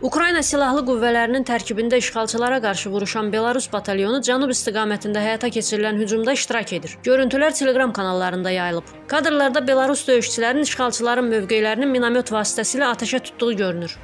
Ukrayna silahlı qüvvələrinin tərkibində işğalçılara qarşı vuruşan Belarus batalyonu cənub istiqamətində həyata keçirilən hücumda iştirak edir. Görüntülər Telegram kanallarında yayılıb. Kadrlarda Belarus döyüşçülərinin işğalçıların mövqelərini minamet vasitəsilə atəşə tutduğu görünür.